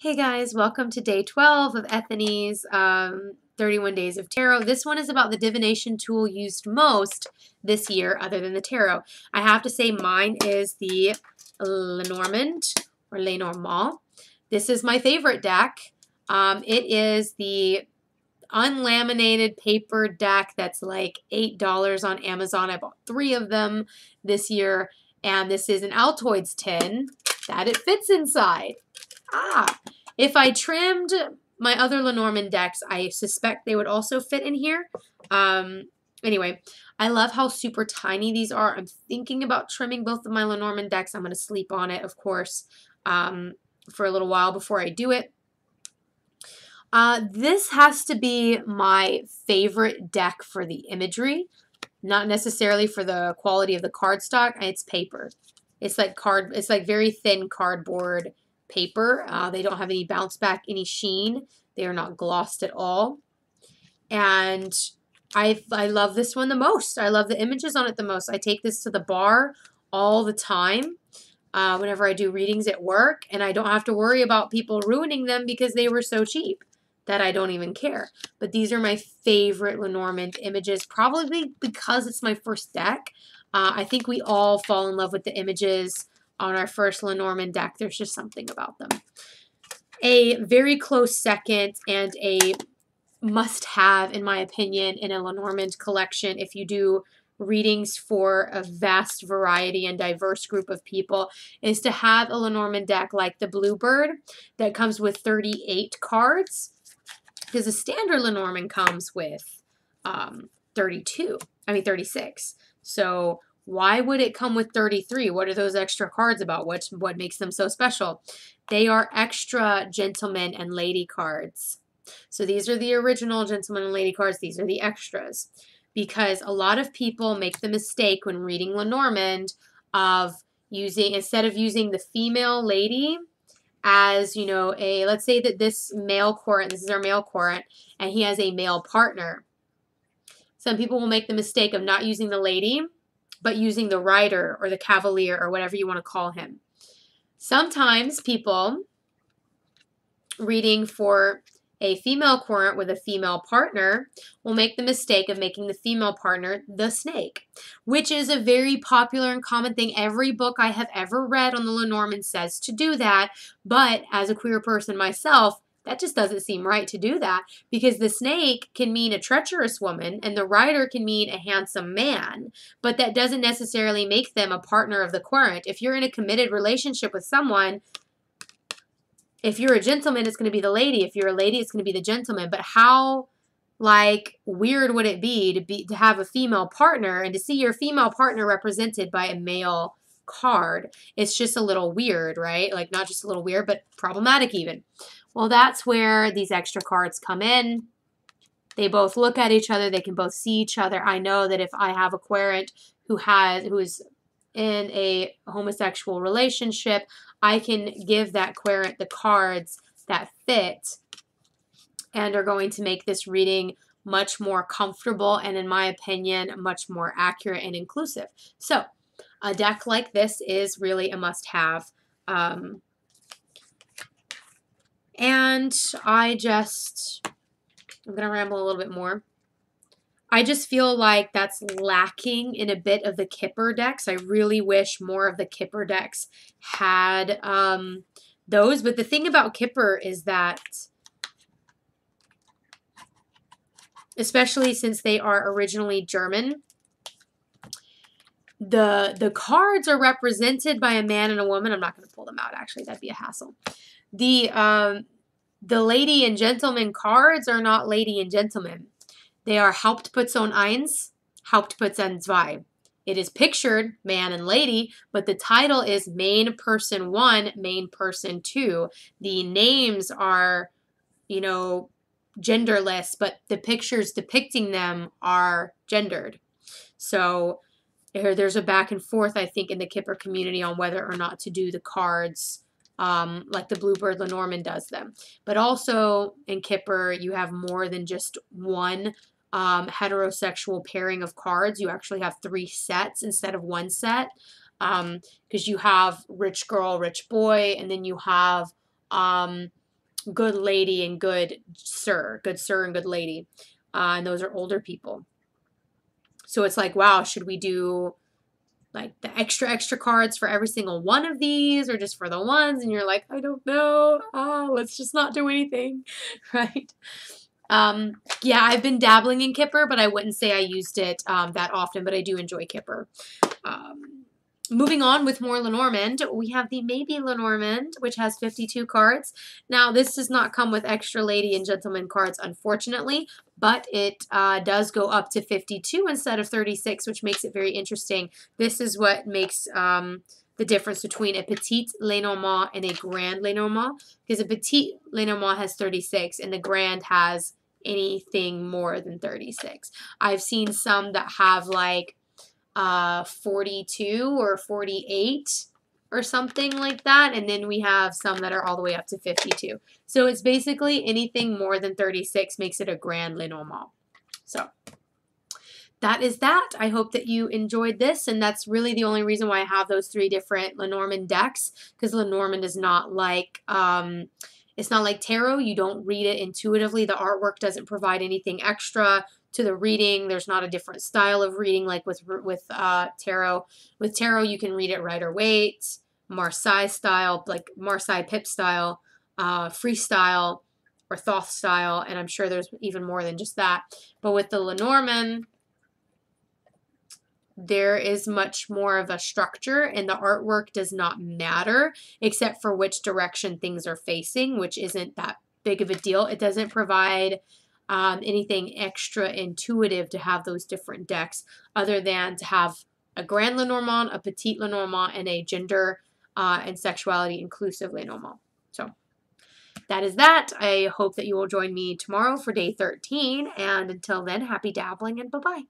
Hey guys, welcome to day 12 of Ethony's um, 31 Days of Tarot. This one is about the divination tool used most this year other than the tarot. I have to say mine is the Lenormand or Lenormand. This is my favorite deck. Um, it is the unlaminated paper deck that's like $8 on Amazon. I bought three of them this year. And this is an Altoids tin that it fits inside. Ah, if I trimmed my other Lenormand decks, I suspect they would also fit in here. Um, anyway, I love how super tiny these are. I'm thinking about trimming both of my Lenormand decks. I'm going to sleep on it, of course, um, for a little while before I do it. Uh, this has to be my favorite deck for the imagery, not necessarily for the quality of the cardstock. It's paper. It's like card. It's like very thin cardboard paper. Uh, they don't have any bounce back, any sheen. They are not glossed at all. And I, I love this one the most. I love the images on it the most. I take this to the bar all the time uh, whenever I do readings at work, and I don't have to worry about people ruining them because they were so cheap that I don't even care. But these are my favorite Lenormand images, probably because it's my first deck. Uh, I think we all fall in love with the images on our first Lenormand deck. There's just something about them. A very close second and a must-have, in my opinion, in a Lenormand collection if you do readings for a vast variety and diverse group of people is to have a Lenormand deck like the Bluebird that comes with 38 cards because a standard Lenormand comes with um, 32, I mean 36. So why would it come with 33? What are those extra cards about? What, what makes them so special? They are extra gentleman and lady cards. So these are the original gentleman and lady cards. These are the extras. Because a lot of people make the mistake when reading Lenormand of using, instead of using the female lady as, you know, a, let's say that this male querent, this is our male querent, and he has a male partner. Some people will make the mistake of not using the lady but using the rider or the cavalier or whatever you want to call him. Sometimes people reading for a female querent with a female partner will make the mistake of making the female partner the snake, which is a very popular and common thing. Every book I have ever read on the Lenormand says to do that, but as a queer person myself, that just doesn't seem right to do that because the snake can mean a treacherous woman and the rider can mean a handsome man, but that doesn't necessarily make them a partner of the querent. If you're in a committed relationship with someone, if you're a gentleman, it's going to be the lady. If you're a lady, it's going to be the gentleman. But how like weird would it be to be to have a female partner and to see your female partner represented by a male card? It's just a little weird, right? Like not just a little weird, but problematic even. Well, that's where these extra cards come in. They both look at each other. They can both see each other. I know that if I have a querent who has who is in a homosexual relationship, I can give that querent the cards that fit and are going to make this reading much more comfortable and, in my opinion, much more accurate and inclusive. So, a deck like this is really a must have. Um, and I just, I'm going to ramble a little bit more. I just feel like that's lacking in a bit of the Kipper decks. I really wish more of the Kipper decks had um, those. But the thing about Kipper is that, especially since they are originally German, the the cards are represented by a man and a woman. I'm not going to pull them out. Actually, that'd be a hassle. The um, the lady and gentleman cards are not lady and gentleman. They are Hauptperson eins, Hauptperson zwei. It is pictured man and lady, but the title is main person one, main person two. The names are, you know, genderless, but the pictures depicting them are gendered. So there's a back and forth, I think, in the Kipper community on whether or not to do the cards um, like the Bluebird Lenormand does them. But also in Kipper, you have more than just one um, heterosexual pairing of cards. You actually have three sets instead of one set because um, you have rich girl, rich boy, and then you have um, good lady and good sir, good sir and good lady. Uh, and those are older people. So it's like, wow, should we do like the extra extra cards for every single one of these or just for the ones? And you're like i don't know. Ah let's just not do anything right? Um yeah i've been dabbling in kipper but i wouldn't say i used it um, that often but i do enjoy kipper. Um, Moving on with more Lenormand, we have the Maybe Lenormand, which has 52 cards. Now, this does not come with extra lady and gentleman cards, unfortunately, but it uh, does go up to 52 instead of 36, which makes it very interesting. This is what makes um, the difference between a petite Lenormand and a grand Lenormand, because a petite Lenormand has 36 and the grand has anything more than 36. I've seen some that have like uh, 42 or 48 or something like that. And then we have some that are all the way up to 52. So it's basically anything more than 36 makes it a Grand Lenormand. So that is that. I hope that you enjoyed this, and that's really the only reason why I have those three different Lenormand decks, because Lenormand is not like, um, it's not like tarot. You don't read it intuitively. The artwork doesn't provide anything extra to the reading. There's not a different style of reading like with with uh, tarot. With tarot, you can read it Rider-Waite, Marseille style, like Marseille Pip style, uh, freestyle, or Thoth style, and I'm sure there's even more than just that. But with the Lenormand, there is much more of a structure and the artwork does not matter except for which direction things are facing, which isn't that big of a deal. It doesn't provide um, anything extra intuitive to have those different decks other than to have a Grand Lenormand, a Petite Lenormand, and a gender uh, and sexuality inclusive Lenormand. So that is that. I hope that you will join me tomorrow for day 13. And until then, happy dabbling and bye-bye.